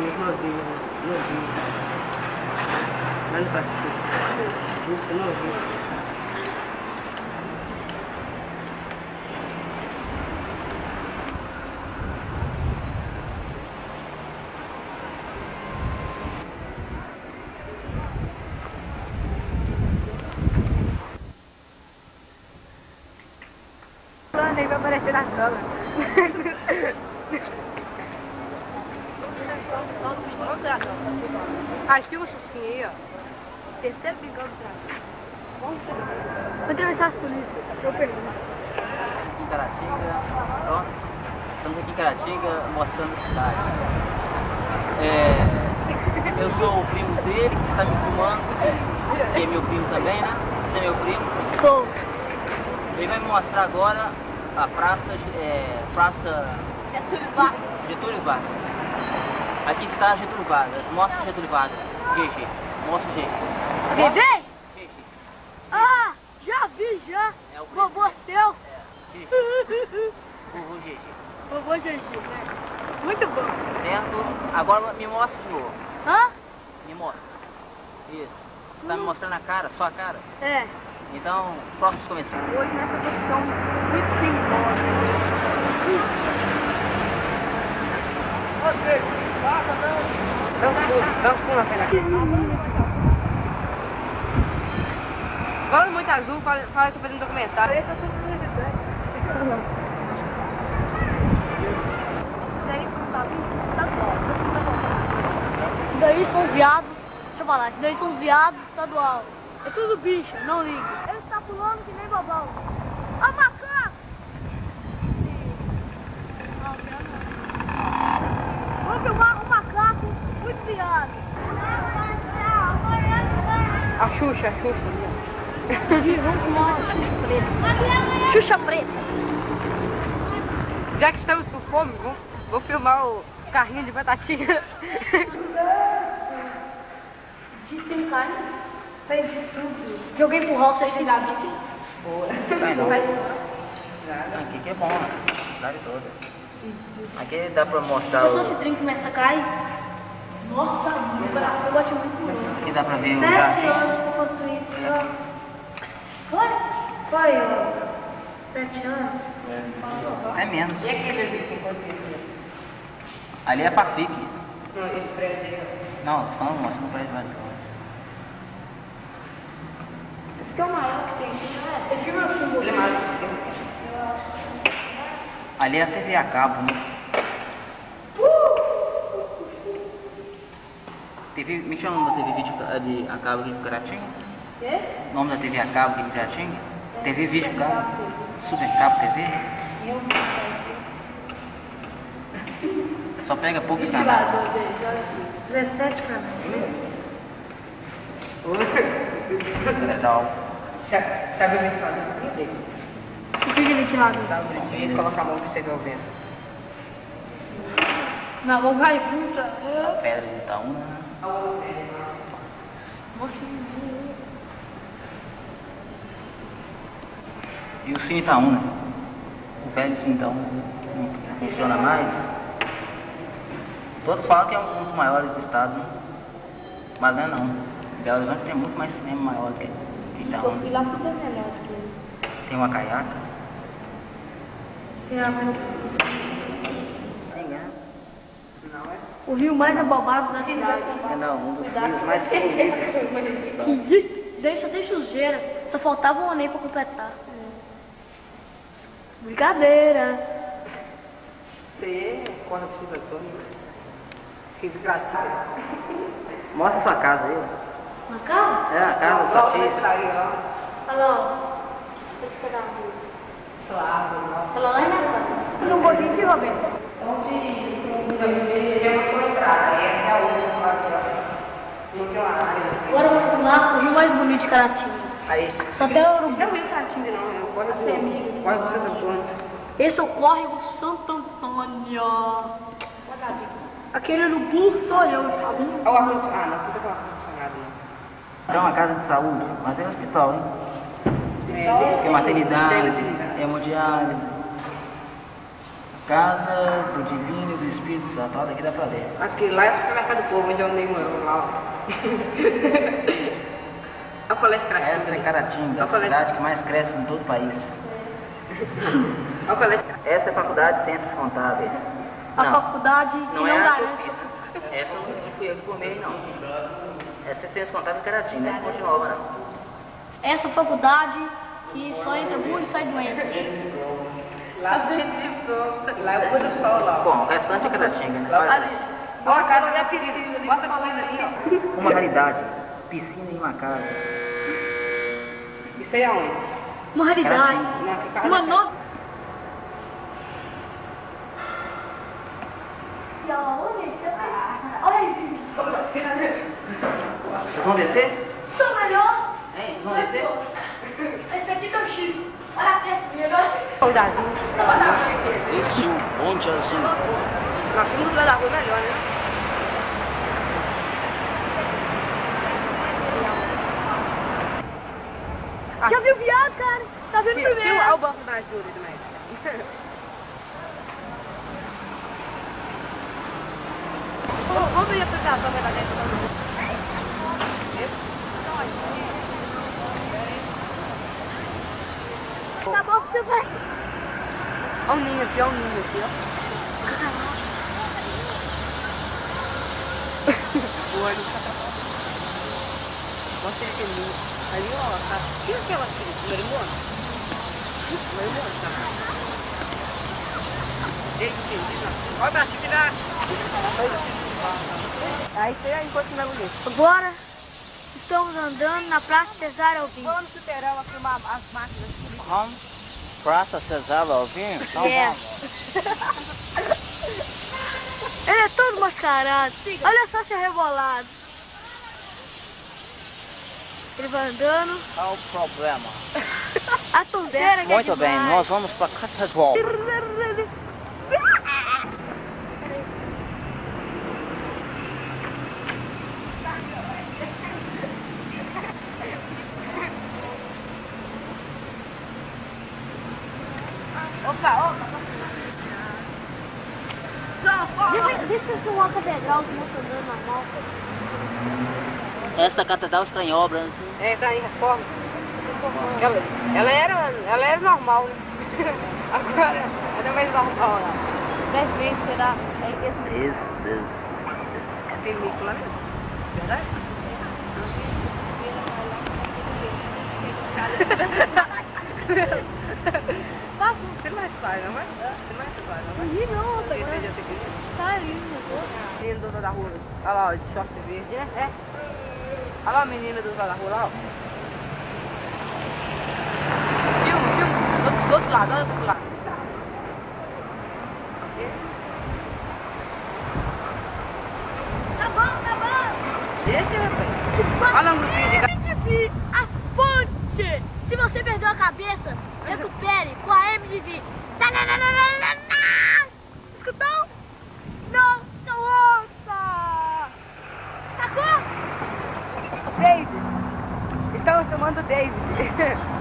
bichinhos novinhos, novinhos. Lá no Pacífico. Música. Falando aí vai aparecer na câmera. Aqui o Xisquinha aí, ó. Terceiro bigão do Brasil. Vou entrevistar as polícias. Eu pergunto. aqui em Caratinga. Pronto. Estamos aqui em Caratinga mostrando a cidade. É, eu sou o primo dele que está me filmando, que é meu primo também, né? Você é meu primo. Sou. Ele vai me mostrar agora a praça, é, praça Getúlio Vargas. Getúlio Vargas. Aqui está Getúlio Vargas. Mostra o Getúlio Vargas. GG. Mostra o GG. Bebê? GG. Ah, já vi já. É o Vovô seu. GG. Vovô GG. Vovô Gigi, né? Muito bom. Certo? Agora me mostra de novo. Hã? Me mostra. Isso. Tá me mostrando a cara, só a cara? É. Então, próximos comentários. Hoje nessa produção muito criminosa. Dá uns pulos, dá uns na frente. Fala muito azul, fala, fala que eu tô fazendo um documentário. Esses daí são os estadual. Daí são os viados. Deixa eu falar, esses daí são os viados estadual. É tudo bicho, não liga. Ele está pulando que nem bobão. Ó o macaco! Vamos filmar um macaco A Xuxa, a Xuxa. Vamos filmar uma Xuxa preta. Xuxa preta. Já que estamos com fome, vou, vou filmar o carrinho de batatinhas. System carne, fez tudo. Joguei pro Rock, você chegava aqui. Vai não. Mas Aqui que é bom, né? Cidade toda. Aqui dá pra mostrar eu sou o... esse trem que começa a cair. Nossa, meu coração bate muito. Aqui dá pra ver o Sete jardim. anos pra construir isso. Nossa. Foi? Foi, ó. Sete anos? É menos. E aquele ali que aconteceu? Ali é Pafique. Não, esse prédio Não, tô falando, mostra no prédio mais fora. Esse que é o maior que tem aqui, não é? Ele filma assim, ó. Ele é esse Ali é a TV a cabo, né? TV, me chama o nome da TV vídeo de a cabo aqui de Caratinga? Quê? O nome da TV a cabo aqui de Caratinga? TV vídeo cabo? Super cabo TV? Só pega poucos canais. 17 canais. Legal. Sabe o ventilador? O que é ventilador? Dá um bonitinho e coloca a mão pra você ver o vento. Na mão vai junta. A pedra de Itaúna. E o Cine Itaúna. O velho Cine Itaúna não funciona mais. Todos falam que é um dos maiores do estado, né? mas não é não. Belo Horizonte tem muito mais cinema maior que Itaúna. E lá tudo é menor do que ele. Tem uma caiaca. Você abre é. Não é? O rio mais abobado da cidade. É não, um dos rios mais só tem sujeira. Só faltava um anel pra completar. Brincadeira. Você corre pro Silvio. Fica grátis. Mostra sua casa aí. Na casa? É, a casa da sua tia. Olha lá, ó. Deixa eu pegar um rio. Claro, Olha lá casa. Um pouquinho de Roberto. Onde tem uma sua entrada, essa é a última aqui, ó. Não tem uma área. Agora eu vou filmar o rio mais bonito de Caratinga. Aí, Só tem o Urubu. Não é o Rio Caatinga, não. É o Córrego é do Córrego Santo Antônio. Esse é o córrego Santo Antônio. Aquele urubu sou eu, sabe? Olha o ar-condicionado. Ah, não, fica com o não. É uma casa de saúde, mas é hospital, hein? É, Tem maternidade, maternidade. hemodiálise. Casa do Divino e do Espírito Santo, olha daqui dá pra ver. Aqui, lá é o supermercado do povo, onde eu nem moro, lá. ó. O colégio Essa é. Caratinga, a cidade que mais cresce em todo o país. Essa é a Faculdade de Ciências Contábeis. A Não, faculdade que não não, é a garante. fiz. Essa eu não fui eu que formei, não. Essa é Ciências Contábeis Caratinga, não continua, não. Essa faculdade que só entra burro e sai doente. Lá dentro, lá é o pôr do sol, lá. Bom, o restante é Caratinga, né? Ali. Mostra a casa da piscina, mostra a piscina ali. Uma raridade, piscina em uma casa. Isso aí é onde? Uma raridade. Casa Uma é- nova. Olha isso. Vocês vão descer? Sou melhor. Hein? Vocês vão descer? Esse aqui é o Chico. Olha a testa dele, olha. Soldadinho. Esse o bonde azul. Nós fomos lá da rua melhor, né? Já viu viado, cara? Tá vendo Tio, primeiro. olha o banco da ajuda do mestre. Vamos vamos ver a apresentação verdadeira do banco. Tá bom que você vai. Olha o ninho aqui, olha o ninho aqui, ó. O olho do catapulta. Mostra aquele ninho. Ali, ó, tá. O que é aquela aqui? Marimona? Marimona, tá? Ei? Olha o braço, virar. Aí você aí enquanto não é. Agora estamos andando na Praça Cesário Alvim. Vamos no Tuterão a filmar as máquinas. Vamos. Praça Cesar Alvim? Então É. Ele é mascarado. Olha só se rebolado. Ele vai andando. Qual o problema? A tondeira é Muito bem, nós vamos para Catedral. Deixa, deixa eu filmar a catedral que não tá andando normal. Essa catedral está em obras. É, tá em reforma. Ela, ela, era, ela era normal, né? Agora, ela não é mais normal, não. Dez vezes será. É que esse mico lá mesmo. Verdade? Você não vai falar, não vai? Você não vai falar, não vai? Ih, não, do da rua. Olha lá, ó, de short verde. É, é. Olha lá a menina do lado da rua lá, ó. Filma, filma. Do outro, do outro lado, olha do outro lado. Tá bom, tá bom. Deixa, meu pai. Olha no vídeo. De... A ponte. Se você perdeu a cabeça, recupere com a MDV. Tá, tá, não, não, não. chamando David.